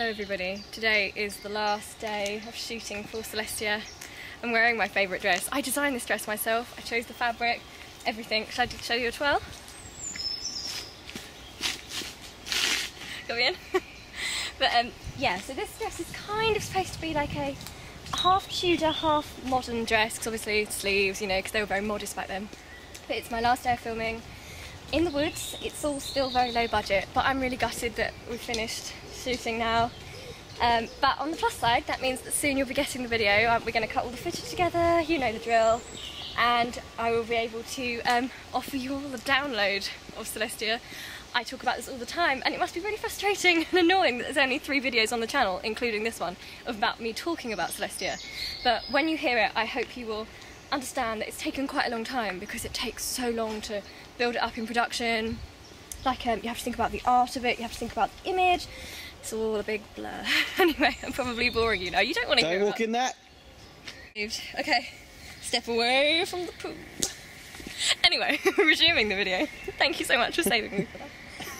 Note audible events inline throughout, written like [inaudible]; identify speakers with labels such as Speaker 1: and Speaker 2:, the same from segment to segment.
Speaker 1: everybody. Today is the last day of shooting for Celestia. I'm wearing my favourite dress. I designed this dress myself. I chose the fabric, everything. Should I show you a twirl? Go in. [laughs] but um, yeah, so this dress is kind of supposed to be like a half Tudor, half modern dress, because obviously sleeves, you know, because they were very modest back then. But it's my last day of filming in the woods. It's all still very low budget, but I'm really gutted that we've finished shooting now. Um, but on the plus side, that means that soon you'll be getting the video. We're going to cut all the footage together, you know the drill, and I will be able to um, offer you all the download of Celestia. I talk about this all the time, and it must be really frustrating [laughs] and annoying that there's only three videos on the channel, including this one, about me talking about Celestia. But when you hear it, I hope you will understand that it's taken quite a long time because it takes so long to build it up in production. Like, um, you have to think about the art of it, you have to think about the image, it's all a big blur. [laughs] anyway, I'm probably boring you now. You don't want to
Speaker 2: Don't
Speaker 1: hear
Speaker 2: walk in that.
Speaker 1: Okay, step away from the pool. Anyway, [laughs] resuming the video. Thank you so much for saving me for [laughs] that.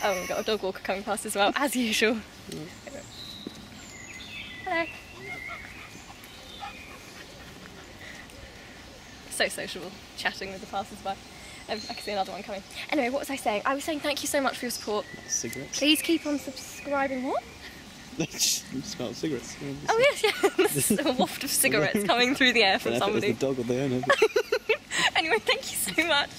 Speaker 1: Oh, we've got a dog walker coming past as well, as usual. Hello. So sociable, chatting with the passers-by. I can see another one coming. Anyway, what was I saying? I was saying thank you so much for your support.
Speaker 2: Cigarettes.
Speaker 1: Please keep on subscribing. What? [laughs]
Speaker 2: smell cigarettes.
Speaker 1: Oh yes, yes. [laughs] a waft of cigarettes coming through the air from
Speaker 2: Don't know if
Speaker 1: somebody.
Speaker 2: it was the dog or the owner. [laughs]
Speaker 1: anyway, thank you so much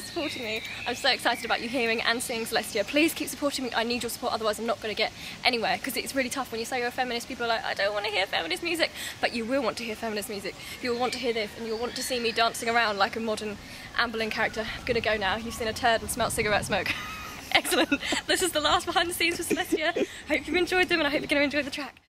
Speaker 1: for supporting me. I'm so excited about you hearing and seeing Celestia. Please keep supporting me. I need your support, otherwise I'm not going to get anywhere because it's really tough when you say you're a feminist. People are like, I don't want to hear feminist music, but you will want to hear feminist music. You'll want to hear this, and you'll want to see me dancing around like a modern Anne character. I'm going to go now. You've seen a turd and smelt cigarette smoke. [laughs] Excellent. This is the last behind the scenes for Celestia. Hope you've enjoyed them, and I hope you're going to enjoy the track.